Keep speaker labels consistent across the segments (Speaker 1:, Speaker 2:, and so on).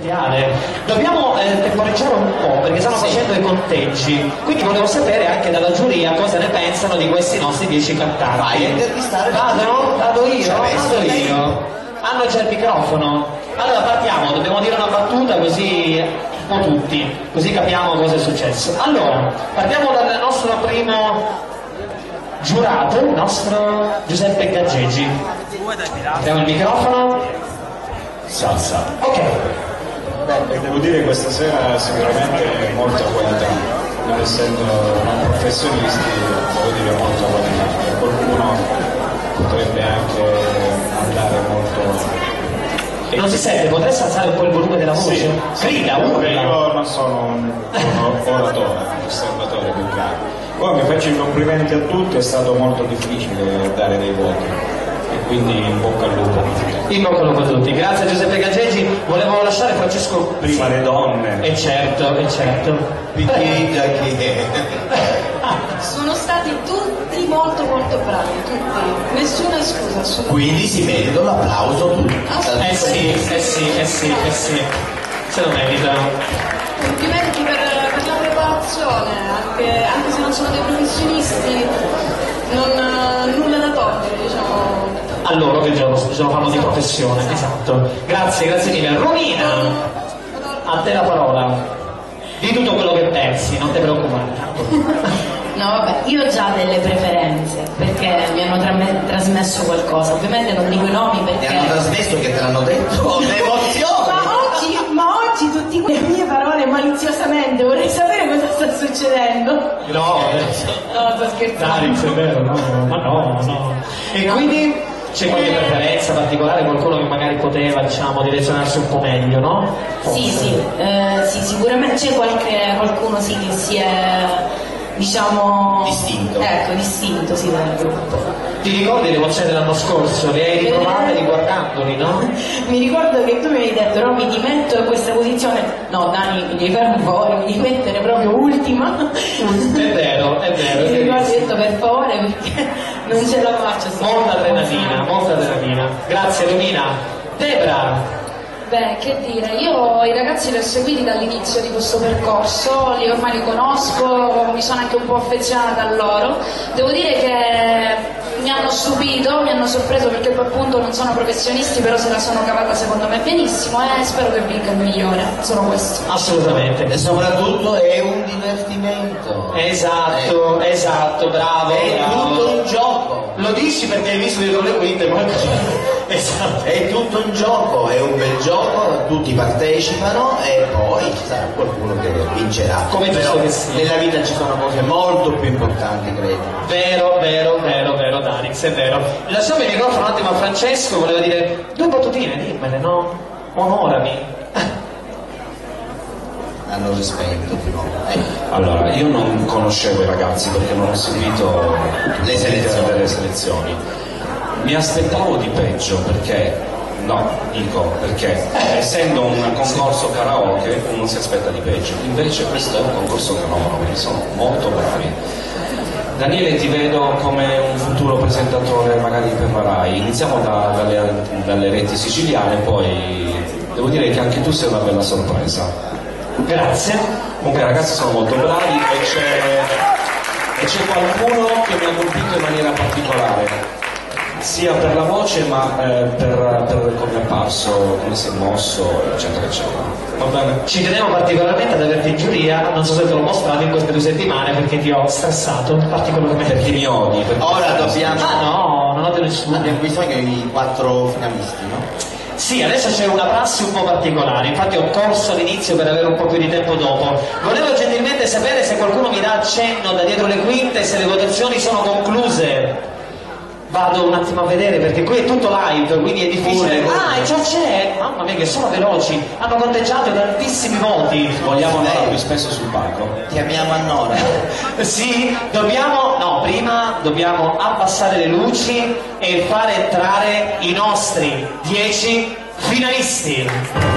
Speaker 1: mondiale. Dobbiamo eh, temporeggiare un po' perché stanno facendo i conteggi, quindi volevo sapere anche dalla giuria cosa ne pensano di questi nostri dieci cantanti.
Speaker 2: Vai a intervistare
Speaker 1: Vado? Vado io? Vado io. Hanno già il microfono. Allora partiamo, dobbiamo dire una battuta così un po' tutti, così capiamo cosa è successo. Allora, partiamo dal nostro primo giurato, il nostro Giuseppe Gaggeggi. Abbiamo il microfono.
Speaker 3: Salsa.
Speaker 1: Ok.
Speaker 3: Beh, devo dire che questa sera sicuramente molta qualità, non essendo non professionisti, devo dire molta qualità. Qualcuno potrebbe anche andare molto...
Speaker 1: Non si sente, potresti alzare un po' il volume della voce? Grida, urla.
Speaker 3: Io non sono un, oratore, un osservatore più altro. Poi mi faccio i complimenti a tutti, è stato molto difficile dare dei voti. E quindi in bocca al lupo.
Speaker 1: In bocca al lupo a tutti. Grazie a Giuseppe Gaggeggi. Volevo lasciare Francesco
Speaker 3: Prima le donne.
Speaker 1: E certo, e certo.
Speaker 4: Sono stati tutti molto molto bravi, tutti. Nessuna scusa su
Speaker 2: quindi si merita l'applauso tutti.
Speaker 1: Eh sì, eh sì, eh sì, eh sì. Se lo meritano.
Speaker 4: Complimenti per, per la preparazione, anche, anche se non sono dei professionisti, non eh, nulla da togliere.
Speaker 1: A loro che già lo, già lo fanno di professione, esatto. Grazie, grazie mille. Romina, a te la parola. Di tutto quello che pensi, non ti preoccupare.
Speaker 5: No, vabbè, io ho già delle preferenze perché mi hanno tramme- trasmesso qualcosa. Ovviamente non dico i nomi
Speaker 2: Ti
Speaker 5: perché.
Speaker 2: hanno trasmesso che te l'hanno detto? L'emozione!
Speaker 5: Ma oggi, ma oggi tutte quelle mie parole maliziosamente vorrei sapere cosa sta succedendo.
Speaker 1: No,
Speaker 5: No, sto scherzando.
Speaker 1: Dai, è vero, no, ma no, no. E quindi c'è qualche preferenza particolare, qualcuno che magari poteva, diciamo, direzionarsi un po' meglio, no?
Speaker 5: Sì, sì, eh, sì, sicuramente c'è qualche, qualcuno sì che si è, diciamo...
Speaker 2: Distinto.
Speaker 5: Ecco, distinto, sì, dal gruppo.
Speaker 1: Ti ricordi le emozioni dell'anno scorso? Le hai ritrovate riguardandoli, no?
Speaker 5: Mi ricordo che tu mi hai detto, no, mi dimetto in questa posizione. No, Dani, mi devi fare un favore, mi devi mettere proprio ultima.
Speaker 1: È vero, è vero.
Speaker 5: Mi ricordo,
Speaker 1: verissimo.
Speaker 5: detto per favore perché non ce la faccio.
Speaker 1: Molta adrenalina, molta adrenalina. Grazie Romina. Debra,
Speaker 4: Beh, che dire, io i ragazzi li ho seguiti dall'inizio di questo percorso, li ormai li conosco, mi sono anche un po' affezionata a loro. Devo dire che mi hanno stupito, mi hanno sorpreso perché poi appunto non sono professionisti, però se la sono cavata secondo me benissimo e spero che vinca il migliore, solo questo.
Speaker 1: assolutamente.
Speaker 2: E soprattutto è un divertimento.
Speaker 1: Esatto, esatto, bravo.
Speaker 2: È
Speaker 1: bravo.
Speaker 2: tutto un gioco.
Speaker 1: Lo dici perché hai visto dietro le quinte, ma... Esatto.
Speaker 2: È tutto un gioco, è un bel gioco, tutti partecipano e poi ci sarà qualcuno che vincerà.
Speaker 1: Come
Speaker 2: Però nella vita ci sono cose molto più importanti, credo.
Speaker 1: Vero, vero, vero, vero, Darix, è vero. Lasciamo il microfono un attimo a Francesco, voleva dire due battutine, dimmele, no? Onorami.
Speaker 2: Hanno rispetto prima. Ecco.
Speaker 3: Allora, io non conoscevo i ragazzi perché non ho seguito
Speaker 2: Le selezioni.
Speaker 3: delle selezioni. Mi aspettavo di peggio perché, no, dico perché essendo un concorso karaoke uno si aspetta di peggio, invece questo è un concorso karaoke, sono molto bravi. Daniele ti vedo come un futuro presentatore magari per la RAI, iniziamo da- dalle, dalle reti siciliane, poi devo dire che anche tu sei una bella sorpresa.
Speaker 1: Grazie.
Speaker 3: Comunque i ragazzi sono molto bravi e c'è, e c'è qualcuno che mi ha colpito in maniera particolare, sia per la voce ma eh, per, per come è apparso, come si è mosso, eccetera, eccetera. Va bene?
Speaker 1: Ci tenevo particolarmente ad averti in giuria, non so se te l'ho mostrato in queste due settimane perché ti ho stressato particolarmente.
Speaker 3: Perché mi odi? Perché
Speaker 2: Ora dobbiamo...
Speaker 1: Ah no, non ho nessuno.
Speaker 2: Abbiamo bisogno dei quattro finalisti, no?
Speaker 1: Sì, adesso c'è una prassi un po' particolare, infatti ho corso all'inizio per avere un po' più di tempo dopo. Volevo gentilmente sapere se qualcuno mi dà accenno da dietro le quinte se le votazioni sono concluse. Vado un attimo a vedere perché qui è tutto live, quindi è difficile.
Speaker 2: Pure,
Speaker 1: Ah, e già c'è! Mamma mia che sono veloci! Hanno conteggiato tantissimi voti.
Speaker 3: vogliamo andare più spesso sul palco?
Speaker 2: Chiamiamo a Nora.
Speaker 1: Sì, dobbiamo, no, prima dobbiamo abbassare le luci e fare entrare i nostri 10 finalisti.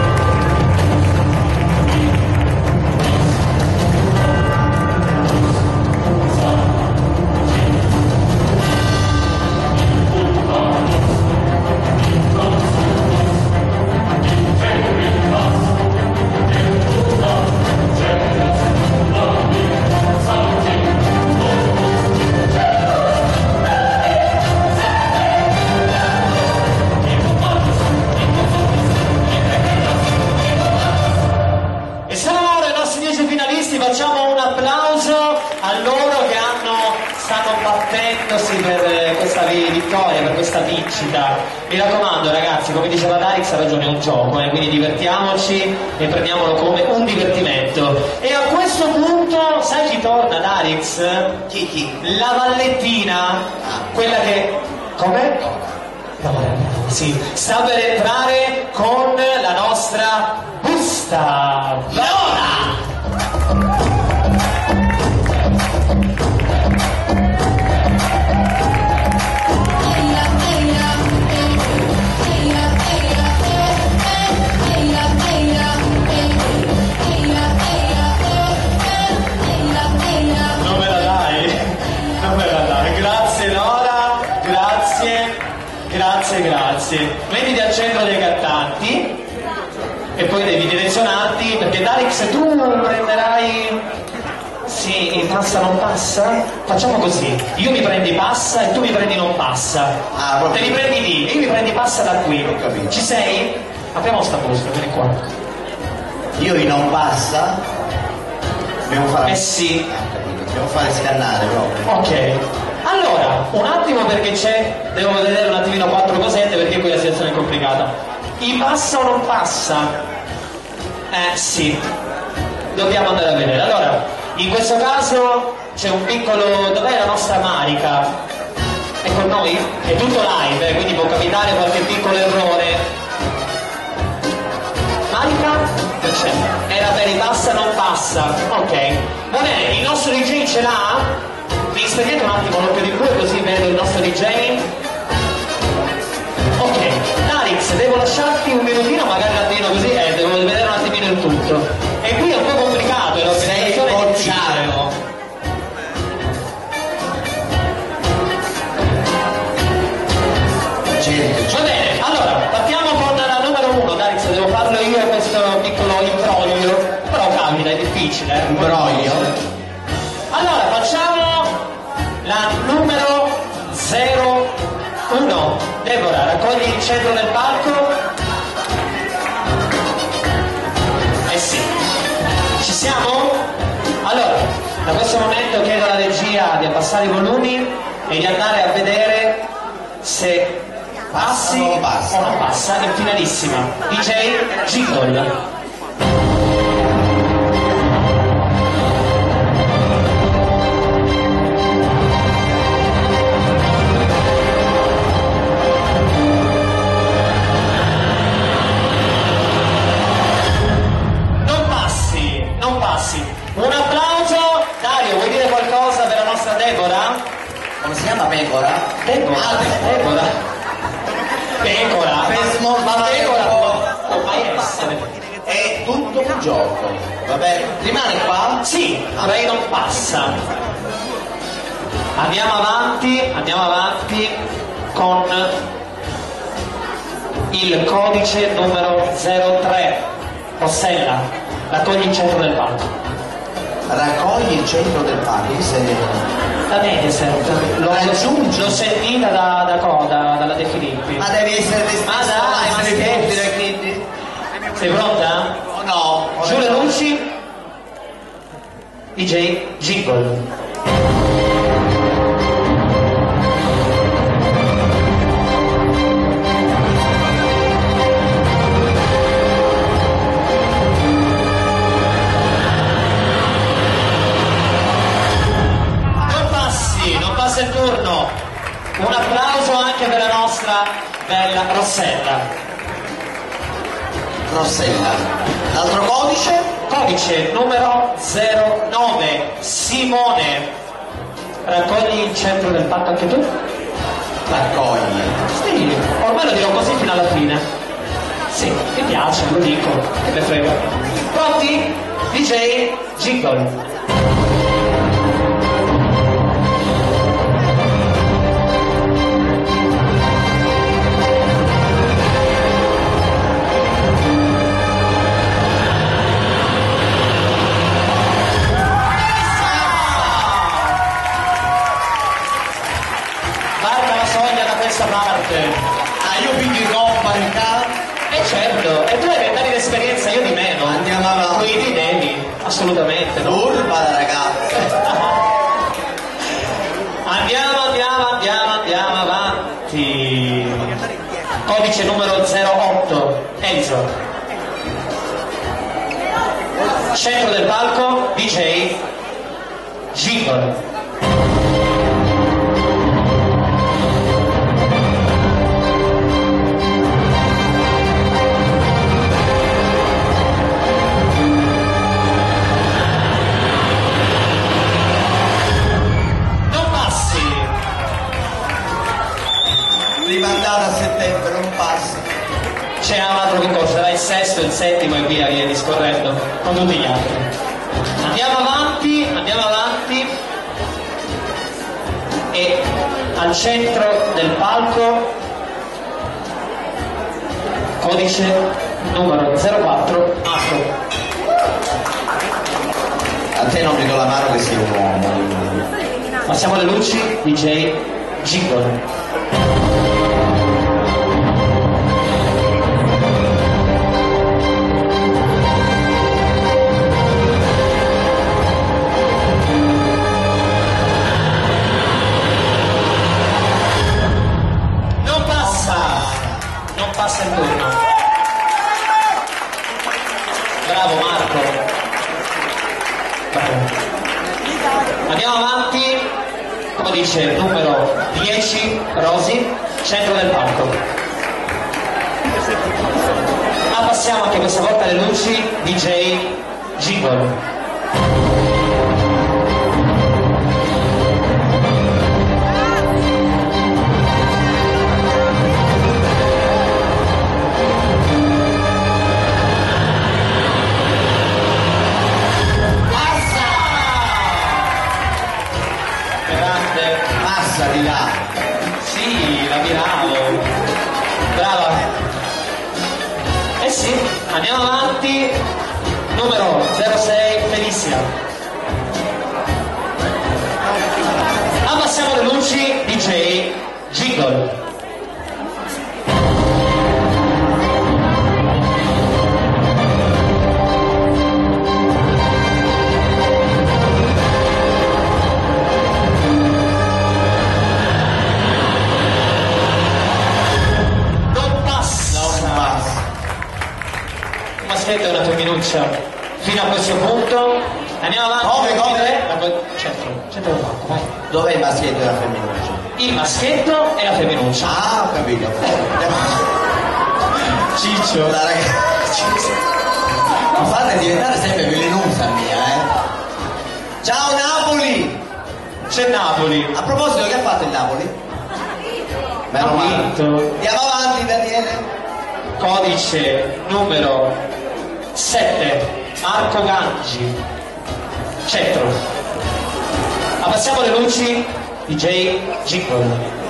Speaker 1: Sta per entrare con la nostra busta. Leona! Passa non passa? Facciamo così, io mi prendi passa e tu mi prendi non passa.
Speaker 2: Ah.
Speaker 1: Te li prendi lì e io mi prendi passa da qui.
Speaker 2: Ho capito.
Speaker 1: Ci sei? Apriamo sta busta, vieni qua.
Speaker 2: Io i non passa, dobbiamo fare...
Speaker 1: Eh sì,
Speaker 2: Ah, Dobbiamo fare scannare proprio.
Speaker 1: Ok, allora, un attimo perché c'è, devo vedere un attimino quattro cosette perché qui la situazione è complicata. I passa o non passa? Eh sì, dobbiamo andare a vedere. Allora, in questo caso c'è un piccolo... dov'è la nostra Marica? È con noi? È tutto live, eh, quindi può capitare qualche piccolo errore. Marica? Che c'è? Era per passa non passa. Ok. Va bene, il nostro DJ ce l'ha? Mi spegnete un attimo l'occhio di bue così vedo il nostro DJ? Ok. Darix, devo lasciarti un minutino, magari almeno così, eh, devo vedere un attimino il tutto. E qui è un po' difficile. eh.
Speaker 2: Imbroglio?
Speaker 1: Allora facciamo la numero 01. Deborah, raccogli il centro del palco. Eh sì. Ci siamo? Allora, da questo momento chiedo alla regia di abbassare i volumi e di andare a vedere se passi
Speaker 2: o non passa?
Speaker 1: in finalissima. DJ Jingle.
Speaker 2: Pecora?
Speaker 1: Pecora.
Speaker 2: Per smorfare
Speaker 1: Ma pecora
Speaker 2: un po'.
Speaker 1: può, mai essere.
Speaker 2: È tutto un gioco. Va bene? Rimane qua?
Speaker 1: Sì, lei non passa. Andiamo avanti, andiamo avanti con il codice numero 03. Rossella, raccogli il centro del palco.
Speaker 2: Raccogli il centro del palco. Che sei?
Speaker 1: Da Mediaset, l'ho,
Speaker 2: Raggiungi.
Speaker 1: l'ho sentita da, da Coda, dalla De Filippi.
Speaker 2: Ma devi essere destinata
Speaker 1: Ma dai, ma scherzi.
Speaker 2: quindi.
Speaker 1: Sei pronta?
Speaker 2: No.
Speaker 1: Giù le luci. DJ Jingle. DJ Jingle. Assolutamente. No?
Speaker 2: Urba da ragazza.
Speaker 1: andiamo, andiamo, andiamo, andiamo avanti. Codice numero 08, Enzo. Centro del palco, DJ Jingle. Sesto, il settimo e via via discorrendo con tutti gli altri. Andiamo avanti, andiamo avanti e al centro del palco codice numero 04 Marco.
Speaker 2: A te non dico la mano che sei un uomo.
Speaker 1: Passiamo alle luci, DJ Jingle. Jingle. Aspetta una femminuccia. Fino a questo punto. Andiamo avanti.
Speaker 2: Come, come?
Speaker 1: Del palco, vai.
Speaker 2: Dov'è il maschietto e la femminuccia?
Speaker 1: Il maschietto e la femminuccia.
Speaker 2: Ah, ho capito.
Speaker 1: Ciccio.
Speaker 2: La ragazza. Mi fate diventare sempre velenusa mia, eh. Ciao Napoli!
Speaker 1: C'è Napoli.
Speaker 2: A proposito, che ha fatto il Napoli? Meno male. Andiamo avanti, Daniele.
Speaker 1: Codice numero 7. Marco Gangi. Centro. Abbassiamo le luci. DJ Jingle.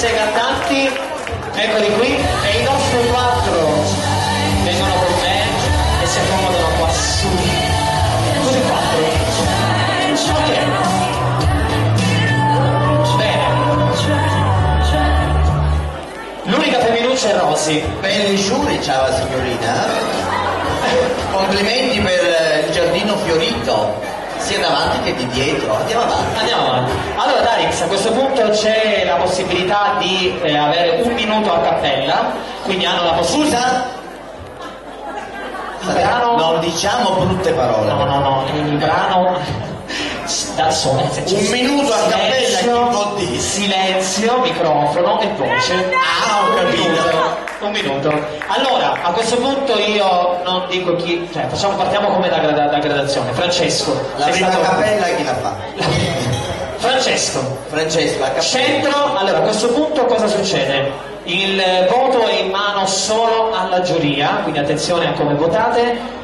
Speaker 1: Sei cantanti. Eccoli qui. E i nostri quattro vengono con me e si accomodano qua su. Tutti quattro. Ok. Bene. L'unica femminuccia è Rosy.
Speaker 2: Belli sciuri, ciao signorina. Complimenti per il giardino fiorito, sia davanti che di dietro. Andiamo avanti.
Speaker 1: Andiamo avanti. Allora Darix, a questo punto c'è la possibilità di eh, avere un minuto a cappella, quindi hanno la possibilità...
Speaker 2: Scusa,
Speaker 1: Il brano-
Speaker 2: non diciamo brutte parole.
Speaker 1: No, no, no, il brano da solo.
Speaker 2: Un minuto a cappella, dire?
Speaker 1: Silenzio, microfono e voce.
Speaker 2: Ah, ho capito.
Speaker 1: Un minuto. Allora, a questo punto io non dico chi, cioè facciamo, partiamo come da, grada- da gradazione. Francesco.
Speaker 2: La prima
Speaker 1: stato-
Speaker 2: cappella chi la fa?
Speaker 1: Francesco,
Speaker 2: Francesco, la cappella.
Speaker 1: Centro, allora a questo punto cosa succede? Il voto è in mano solo alla giuria, quindi attenzione a come votate.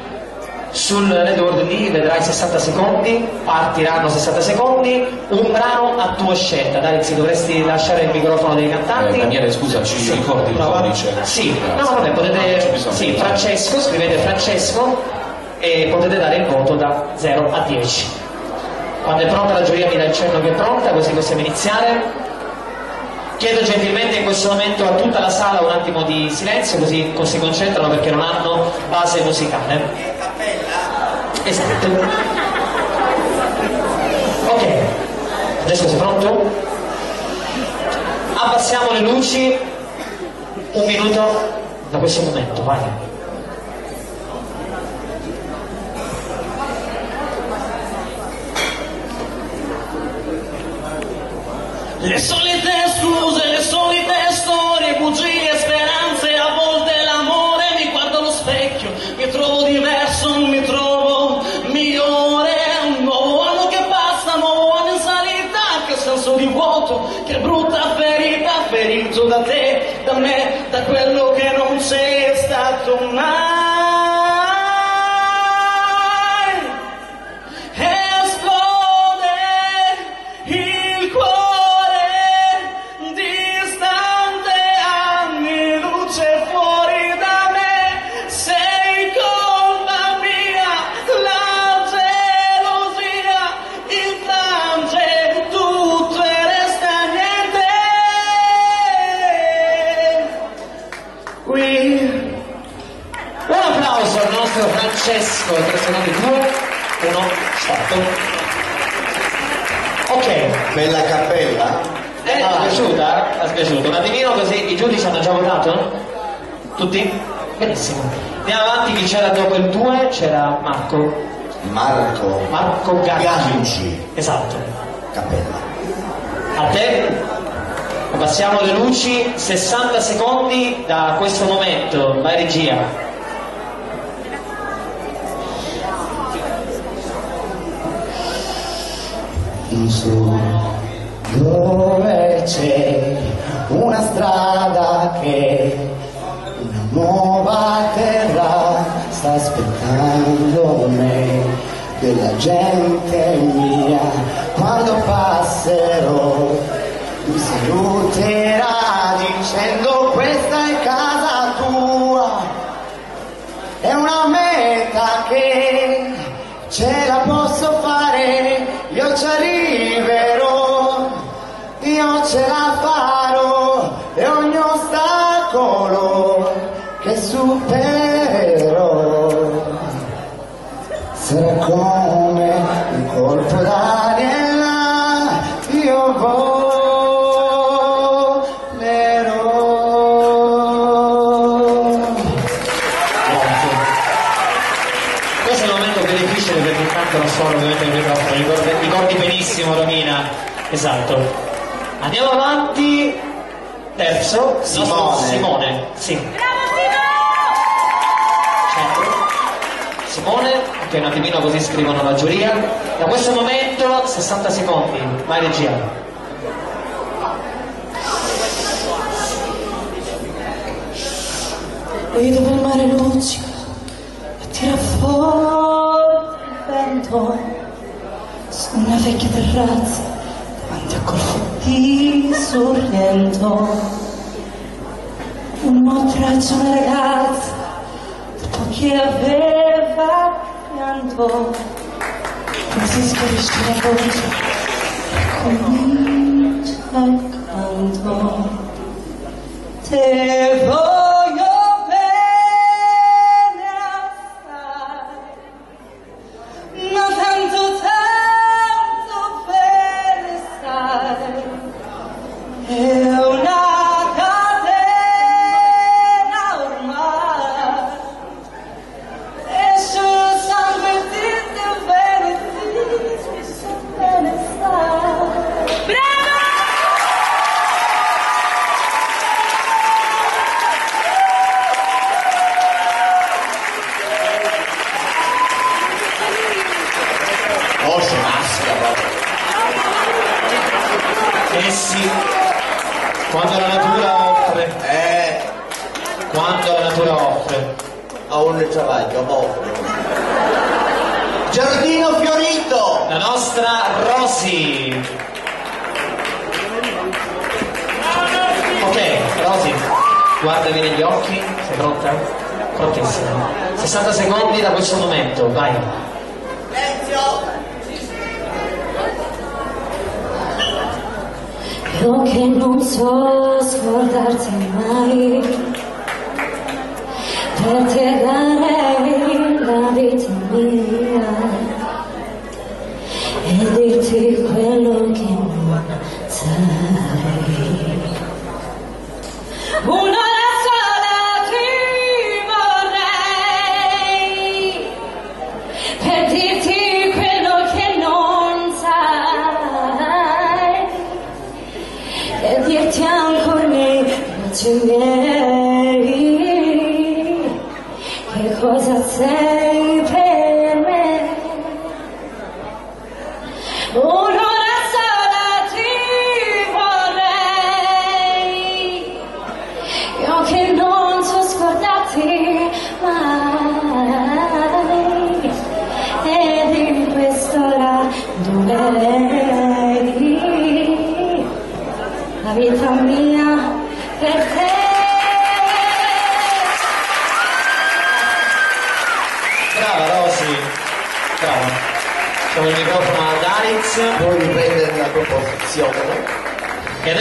Speaker 1: Sul Redord lì vedrai 60 secondi, partiranno 60 secondi, un brano a tua scelta. Darix, dovresti lasciare il microfono dei cantanti.
Speaker 3: Eh, Daniele, scusa, ci
Speaker 1: Sì.
Speaker 3: ricordi il codice?
Speaker 1: Sì,
Speaker 3: Grazie.
Speaker 1: no, vabbè, potete.
Speaker 3: bisogno
Speaker 1: Sì, Francesco, scrivete Francesco e potete dare il voto da 0 a 10. Quando è pronta la giuria mi dà il cenno che è pronta, così possiamo iniziare. Chiedo gentilmente in questo momento a tutta la sala un attimo di silenzio, così si concentrano perché non hanno base musicale. Esatto. Ok, adesso sei pronto? Abbassiamo le luci, un minuto da questo momento, vai.
Speaker 6: Le solite scuse, le solite storie, bugie, speranze, ferito da te, da me, da quello che non sei stato mai.
Speaker 1: C'era Marco.
Speaker 2: Marco.
Speaker 1: Marco. Ganci. Esatto.
Speaker 2: Cappella.
Speaker 1: A te? Passiamo le luci, 60 secondi da questo momento. Vai regia.
Speaker 7: So dove c'è una strada che una nuova terra sta aspettando me, della gente mia, quando passerò mi saluterà dicendo questa è casa tua, è una meta che ce la posso fare, io ci arriverò, io ce la farò
Speaker 1: Esatto. Andiamo avanti. Terzo,
Speaker 2: Simone.
Speaker 1: Simone. Sì. Certo. Simone, che un attimino così scrivono la giuria. Da questo momento 60 secondi, vai regia.
Speaker 5: Vedo per mare luccica e tira fuori il vento su una vecchia terrazza davanti a colpo di sorrento. Un abbraccio una ragazza dopo che aveva pianto e si schiarisce la voce e comincia il canto. Te
Speaker 1: Sì, quando la natura offre,
Speaker 2: Eh,
Speaker 1: quando la natura offre.
Speaker 2: a un travaglio, povero. Giardino fiorito!
Speaker 1: La nostra Rosy. Ok, Rosy, guardami negli occhi, sei pronta? Prontissima. 60 secondi da questo momento, vai.
Speaker 6: Io che non so scordarti mai, per te darei la mia che cosa sei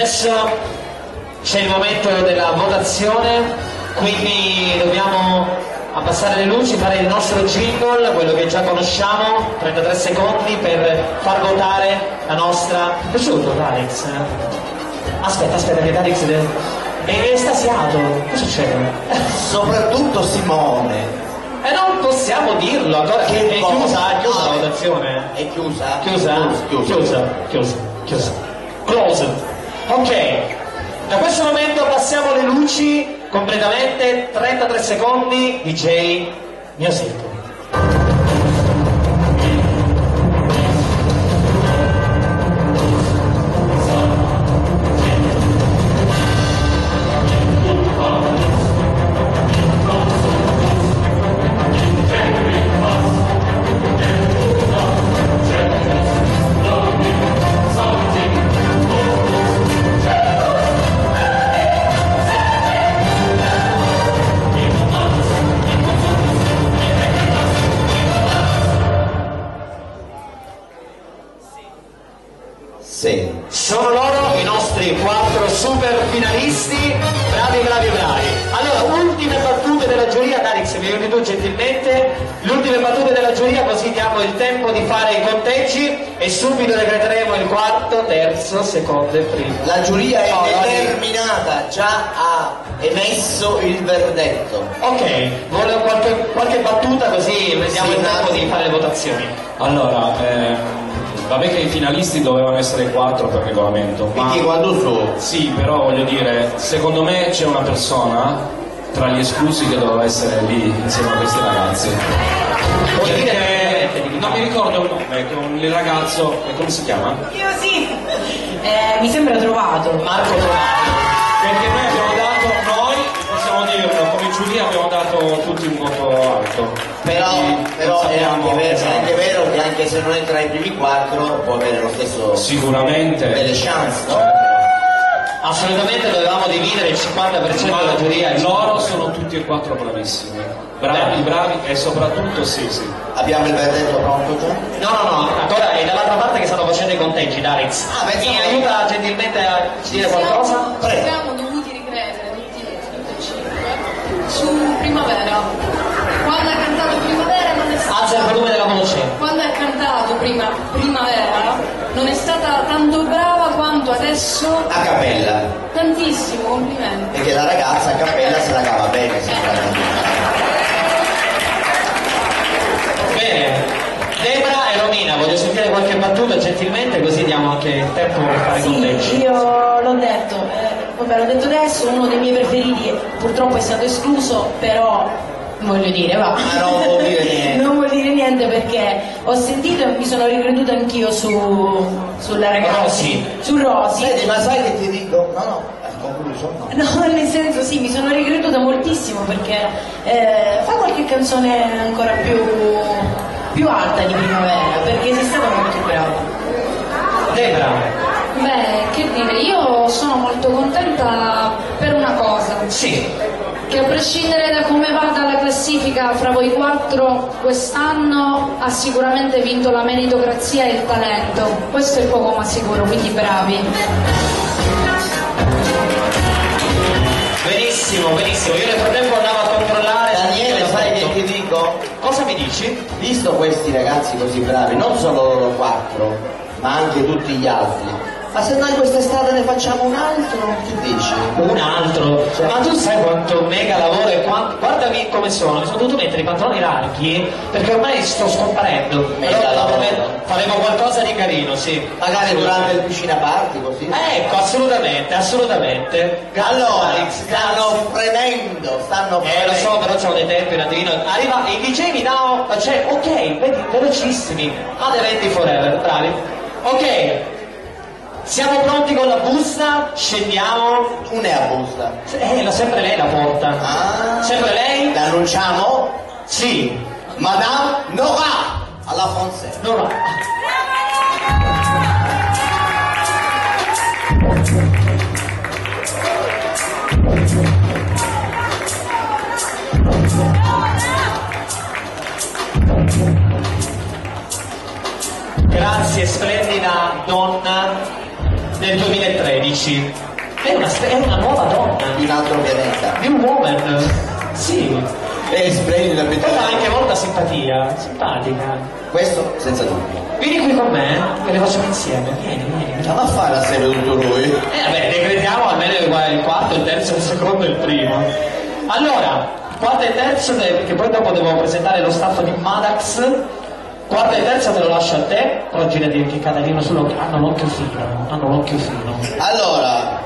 Speaker 1: adesso c'è il momento della votazione, quindi dobbiamo abbassare le luci, fare il nostro jingle, quello che già conosciamo, 33 secondi per far votare la nostra... Ti è piaciuto Alex? Aspetta, aspetta che Alex è, è estasiato, che succede?
Speaker 2: Soprattutto Simone.
Speaker 1: E non possiamo dirlo ancora,
Speaker 2: Che
Speaker 1: è
Speaker 2: cosa?
Speaker 1: chiusa, è chiusa la votazione.
Speaker 2: È chiusa?
Speaker 1: Chiusa?
Speaker 2: Chiusa.
Speaker 1: Chiusa, chiusa, chiusa. 43 secondi, DJ Music. Qualche, battuta così vediamo
Speaker 2: Sì,
Speaker 1: il tempo di fare le votazioni.
Speaker 3: Allora, ehm, vabbè che i finalisti dovevano essere quattro per regolamento, ma
Speaker 2: Quindi quando su?
Speaker 3: sì, però voglio dire, secondo me c'è una persona tra gli esclusi che doveva essere lì insieme a questi ragazzi. Perché non mi ricordo il nome, con il ragazzo, eh, come si chiama?
Speaker 5: Io sì. Eh, mi sembra trovato.
Speaker 1: Marco Tonati.
Speaker 3: Perché noi dato tutti un voto alto.
Speaker 2: Però, però è, anche vero, è anche vero che anche se non entra nei primi quattro può avere lo stesso
Speaker 3: Sicuramente.
Speaker 2: delle chance, no?
Speaker 1: Assolutamente dovevamo dividere il 50% della giuria. in-
Speaker 3: loro sono tutti e quattro bravissimi. Bravi, bravi e soprattutto sì, sì.
Speaker 2: Abbiamo il verdetto pronto già?
Speaker 1: No, no, no, ancora è dall'altra parte che stanno facendo i conteggi, Dariz.
Speaker 2: Ah, pensavo-
Speaker 1: Mi aiuta gentilmente a dire qualcosa?
Speaker 2: Prego.
Speaker 8: Siamo dovuti ricredere tutti tutti e cinque su Primavera. Quando ha cantato Primavera non è stata.
Speaker 1: Alza il volume della voce.
Speaker 8: Quando ha cantato prima Primavera non è stata tanto brava quanto adesso.
Speaker 2: A cappella,
Speaker 8: Tantissimo, complimenti.
Speaker 2: perché la ragazza a cappella se la cava bene.
Speaker 1: Bene. Debra e Romina, voglio sentire qualche battuta gentilmente così diamo anche il tempo per fare i
Speaker 5: Sì,
Speaker 1: conteggi.
Speaker 5: io l'ho detto, eh, vabbè l'ho detto adesso, uno dei miei preferiti purtroppo è stato escluso, però voglio dire, va.
Speaker 2: Ma non vuol dire niente.
Speaker 5: non vuol dire niente perché ho sentito e mi sono ricreduta anch'io su, sulla ragazza.
Speaker 1: Rosy.
Speaker 5: Su Rosy.
Speaker 2: Senti, ma sai che ti dico? No, no, concluso? No.
Speaker 5: No, nel senso sì, mi sono ricreduta moltissimo perché eh, fa qualche canzone ancora più, più alta di primavera, perché sei stata molto brava.
Speaker 1: Debra,
Speaker 4: Beh, che dire, io sono molto contenta per una cosa,
Speaker 1: sì,
Speaker 4: che a prescindere da come vada la classifica fra voi quattro, quest'anno ha sicuramente vinto la meritocrazia e il talento. Questo è poco ma sicuro, quindi bravi.
Speaker 1: benissimo, benissimo. Io nel frattempo andavo a controllare.
Speaker 2: Daniele, sai che ti dico?
Speaker 1: Cosa mi dici?
Speaker 2: Visto questi ragazzi così bravi, non solo loro quattro, ma anche tutti gli altri, ma se noi quest'estate ne facciamo un altro, che dici?
Speaker 1: Un altro. Ma tu sai quanto mega lavoro e quanto... Guardami come sono, mi sono dovuto mettere i pantaloni larghi perché ormai sto scomparendo.
Speaker 2: Mega lavoro.
Speaker 1: faremo qualcosa di carino, sì.
Speaker 2: Magari durante il piscina party così.
Speaker 1: Ecco, assolutamente, assolutamente.
Speaker 2: Allora, stanno fremendo, stanno
Speaker 1: Eh lo
Speaker 2: fremendo.
Speaker 1: so, però c'ho dei tempi un attimino. Arriva DJ mi dà. Cioè, ok, vedi, velocissimi. Ad eventi forever, bravi. Ok. Siamo pronti con la busta? Scendiamo.
Speaker 2: Non è a busta.
Speaker 1: Eh, la sempre lei la porta.
Speaker 2: Ah,
Speaker 1: Sempre lei?
Speaker 2: l'annunciamo?
Speaker 1: Sì.
Speaker 2: Madame Nora alla.
Speaker 1: Non va. Grazie, splendida donna del 2013. È una, è una nuova donna.
Speaker 2: Di un altro pianeta.
Speaker 1: New woman. Sì.
Speaker 2: È splendida,
Speaker 1: Poi
Speaker 2: Peter.
Speaker 1: ha anche molta simpatia. Simpatica.
Speaker 2: Questo senza dubbio.
Speaker 1: Vieni qui con me, che le facciamo insieme. Vieni, vieni.
Speaker 2: Va a fare assieme tutto lui?
Speaker 1: Eh vabbè, decretiamo almeno il quarto, il terzo, il secondo e il primo. Allora, quarto e terzo, eh, perché poi dopo devo presentare lo staff di Madax. Quarto e terzo te lo lascio a te, però girati che Catalino sull'occhio. Hanno l'occhio fino, hanno l'occhio fino.
Speaker 2: Allora,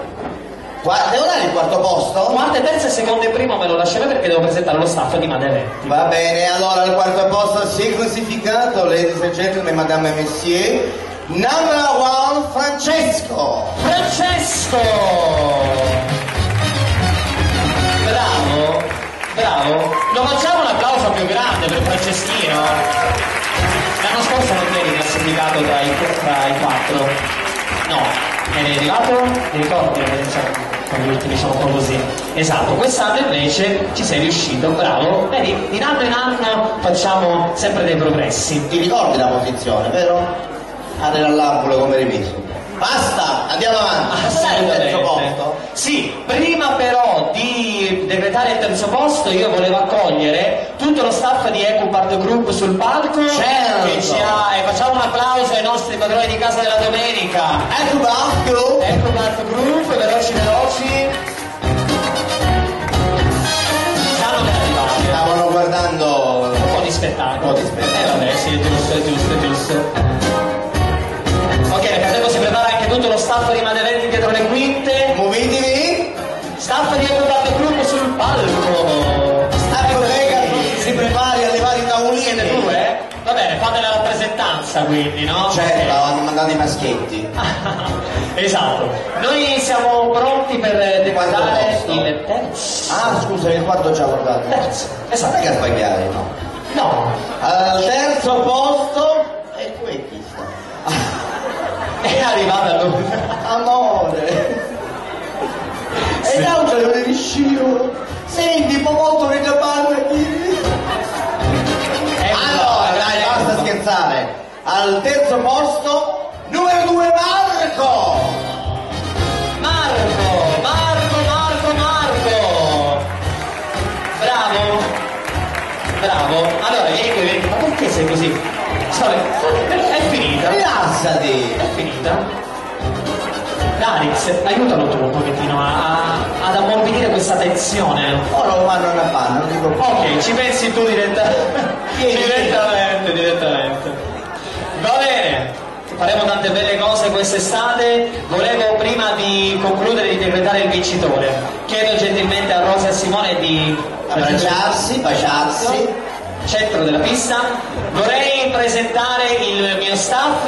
Speaker 2: qua- devo dare il quarto posto?
Speaker 1: Quarto e terzo e secondo e primo me lo lascerò perché devo presentare lo staff di Maderetti.
Speaker 2: Va bene, allora al quarto posto si è classificato, ladies and gentlemen, madame e monsieur, number one Francesco.
Speaker 1: Francesco! Bravo, bravo. Lo facciamo un applauso più grande per Franceschino. L'anno scorso non eri classificato tra i, tra i quattro. No, eri arrivato, mi ricordi, diciamo, con gli ultimi sono un po' così. Esatto, quest'anno invece ci sei riuscito, bravo. Vedi, in anno in anno facciamo sempre dei progressi.
Speaker 2: Ti ricordi la posizione, vero? Ah, nell'ambulo come rimesso. Basta, andiamo avanti. Passare il terzo posto.
Speaker 1: Sì, prima però di decretare il terzo posto io volevo accogliere tutto lo staff di Ecupart Group sul palco
Speaker 2: Certo.
Speaker 1: che ci ha, e facciamo un applauso ai nostri padroni di casa della domenica.
Speaker 2: Ecco Bacco.
Speaker 1: Ecupart Group, veloci veloci.
Speaker 2: Stavano guardando
Speaker 1: Un po' di spettacolo.
Speaker 2: Un po' di spettacolo.
Speaker 1: Eh vabbè, sì, è giusto, è giusto, è giusto. staff rimanerete dietro le quinte. Muovetevi. Staff di Ecotat Club sul palco. Staff Vega si prepari a levare
Speaker 2: i
Speaker 1: tavolini. Siete due? Va bene, fate la rappresentanza quindi, no?
Speaker 2: Certo, hanno mandato i maschietti.
Speaker 1: esatto. Noi siamo pronti per
Speaker 2: debuttare
Speaker 1: il terzo.
Speaker 2: Ah, scusa, il quarto già guardato.
Speaker 1: Terzo. Esatto.
Speaker 2: Non è che sbagliare, no?
Speaker 1: No.
Speaker 2: Al terzo posto... E tu e chi sta?
Speaker 1: È arrivata lui.
Speaker 2: Amore.
Speaker 1: Sì.
Speaker 2: E non ce lo riuscivo. Senti, popotto che ti parla qui. Allora, dai, basta scherzare. Al terzo posto, numero due Marco.
Speaker 1: Marco, Marco, Marco, Marco. Bravo. Bravo. Allora, vieni qui, vieni. Ma perché sei così? Sorry. È finita.
Speaker 2: Rilassati.
Speaker 1: È finita. Darix, aiutalo tu un pochettino a, a- ad ammorbidire questa tensione.
Speaker 2: Ora lo fanno una non dico.
Speaker 1: Ok, ci pensi tu diretta- direttamente, direttamente. Va bene, faremo tante belle cose quest'estate. Volevo prima di concludere di decretare il vincitore. Chiedo gentilmente a Rosa e a Simone di
Speaker 2: Abbracciarsi, baciarsi.
Speaker 1: Centro della pista. Vorrei presentare il mio staff,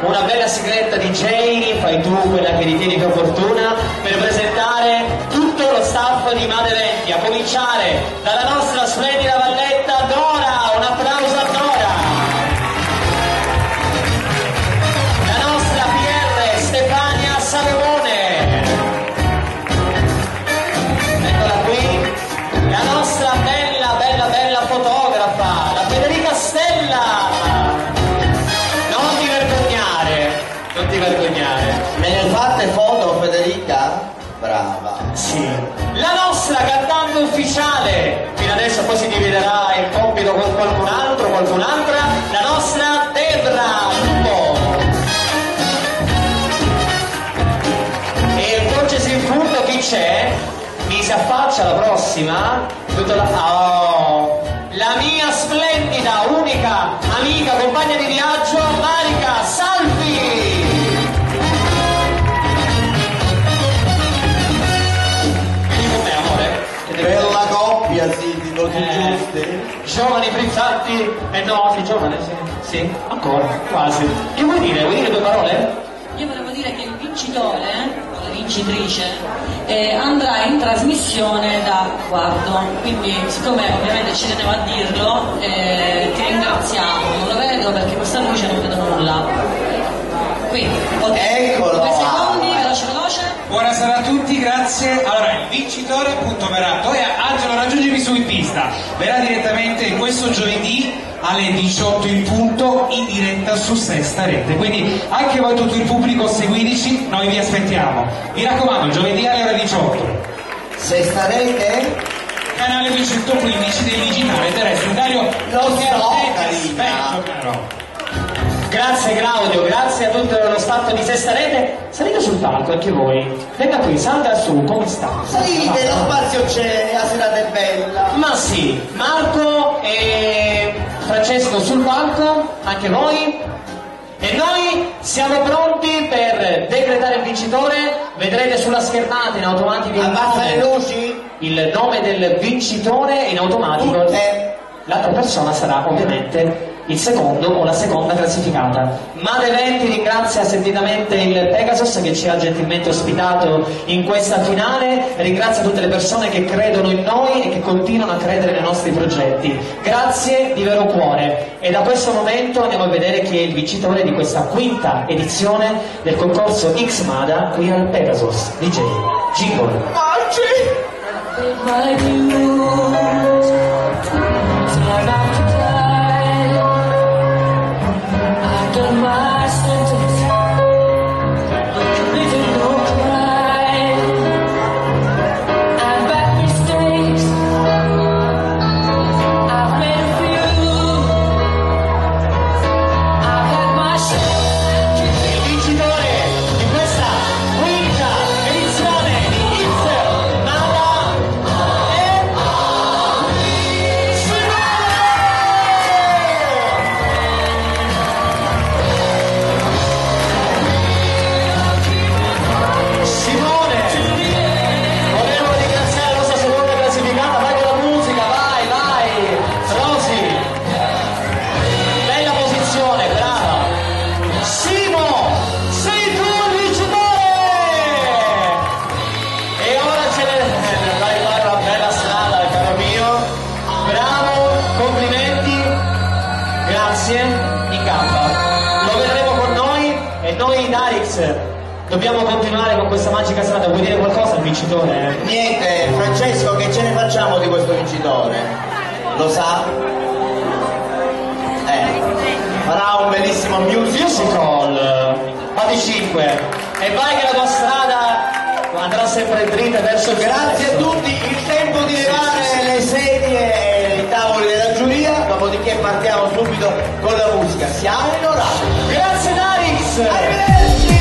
Speaker 1: una bella sigletta di Jane, fai tu quella che ritieni più opportuna, per presentare tutto lo staff di Made Eventi, a cominciare dalla nostra splendida valletta Dora, prossima? Tutta la... Oh, la mia splendida, unica amica, compagna di viaggio, Marica Salvi!
Speaker 2: Bella coppia, sì, di cose
Speaker 1: Eh,
Speaker 2: giuste.
Speaker 1: Giovani frizzanti? Eh no, sei giovane, sì. Sì, ancora, quasi. Che vuoi dire? Vuoi dire due parole?
Speaker 9: Io volevo dire che il vincitore, vincitrice, eh, andrà in trasmissione da Guardo, quindi siccome ovviamente ci tenevo a dirlo, eh, ti ringraziamo, non lo vedo perché questa luce non vedo nulla. Quindi, ok.
Speaker 2: Eccolo,
Speaker 9: Due secondi,
Speaker 2: ah.
Speaker 9: veloce veloce.
Speaker 10: Buonasera a tutti, grazie. Allora, il vincitore appunto verrà, poi Angelo raggiungimi su in pista, verrà direttamente questo giovedì alle 18 in punto in diretta su Sesta Rete. Quindi anche voi tutto il pubblico seguiteci, noi vi aspettiamo. Mi raccomando, giovedì alle ore 18.
Speaker 2: Se starete?
Speaker 10: Canale 215 del digitale terrestre. Dario,
Speaker 2: Lo so,
Speaker 10: aspetto, caro.
Speaker 1: Grazie Claudio, grazie a tutto lo staff di Sesta Rete. Salite sul palco anche voi. Venga qui, salga su, come sta?
Speaker 2: Salite, lo spazio c'è, la serata è bella.
Speaker 1: Ma sì, Marco e Francesco sul palco, anche voi. E noi siamo pronti per decretare il vincitore. Vedrete sulla schermata in automatico il il nome del vincitore in automatico.
Speaker 2: Tutte.
Speaker 1: L'altra persona sarà ovviamente il secondo o la seconda classificata. Made Eventi ringrazia sentitamente il Pegasus che ci ha gentilmente ospitato in questa finale, ringrazia tutte le persone che credono in noi e che continuano a credere nei nostri progetti. Grazie di vero cuore e da questo momento andiamo a vedere chi è il vincitore di questa quinta edizione del concorso X Mada qui al Pegasus. DJ Jingle.
Speaker 6: My
Speaker 1: dobbiamo continuare con questa magica strada. Vuoi dire qualcosa al vincitore?
Speaker 2: Niente, Francesco, che ce ne facciamo di questo vincitore? Lo sa? Eh, farà un bellissimo musical.
Speaker 1: Musical, fate 5 e vai che la tua strada andrà sempre dritta verso il
Speaker 2: Grazie a tutti, il tempo di levare le sedie e i tavoli della giuria, dopodiché partiamo subito con la musica. Siamo in orario.
Speaker 1: Grazie Darix!
Speaker 2: Arrivederci!